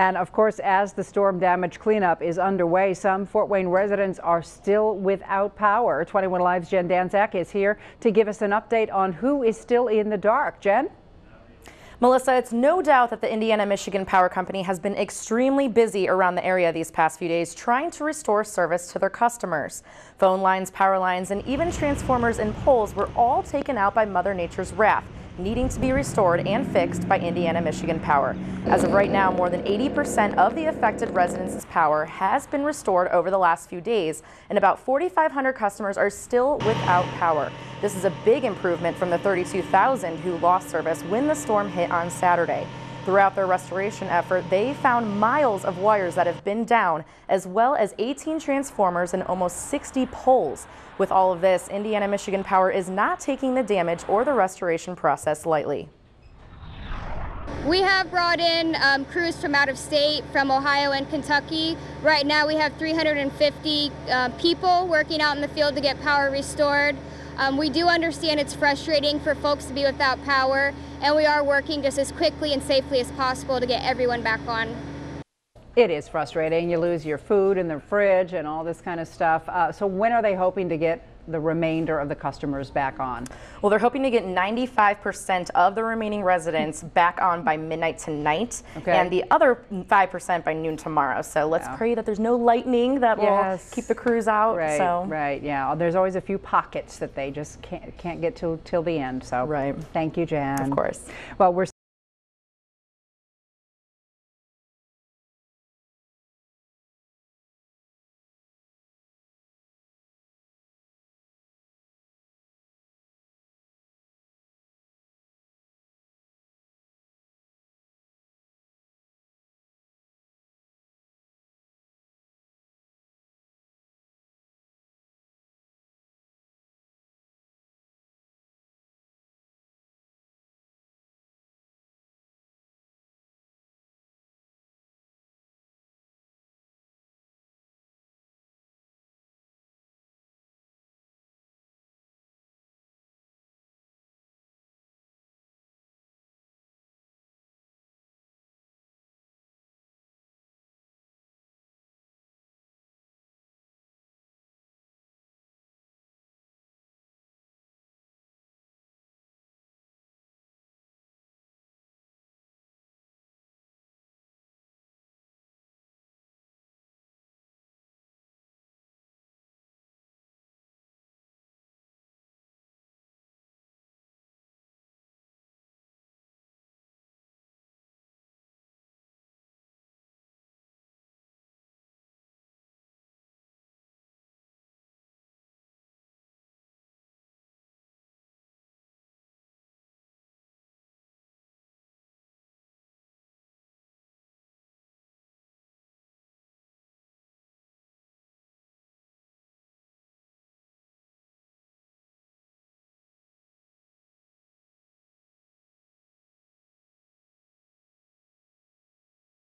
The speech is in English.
And of course, as the storm damage cleanup is underway, some Fort Wayne residents are still without power. 21Alive's Jen Danczak is here to give us an update on who is still in the dark. Jen? Melissa, it's no doubt that the Indiana Michigan Power Company has been extremely busy around the area these past few days trying to restore service to their customers. Phone lines, power lines, and even transformers and poles were all taken out by Mother Nature's wrath needing to be restored and fixed by Indiana Michigan Power. As of right now, more than 80% of the affected residents' power has been restored over the last few days, and about 4,500 customers are still without power. This is a big improvement from the 32,000 who lost service when the storm hit on Saturday. Throughout their restoration effort, they found miles of wires that have been down, as well as 18 transformers and almost 60 poles. With all of this, Indiana Michigan Power is not taking the damage or the restoration process lightly. We have brought in um, crews from out of state, from Ohio and Kentucky. Right now we have 350 uh, people working out in the field to get power restored. Um, we do understand it's frustrating for folks to be without power, and we are working just as quickly and safely as possible to get everyone back on. It is frustrating. You lose your food in the fridge and all this kind of stuff. Uh, so when are they hoping to get the remainder of the customers back on? Well, they're hoping to get 95% of the remaining residents back on by midnight tonight okay. and the other 5% by noon tomorrow. So let's yeah. pray that there's no lightning that yes. will keep the crews out. Right, so. right, yeah. There's always a few pockets that they just can't, can't get to till the end. So right. thank you, Jan. Of course. Well, we're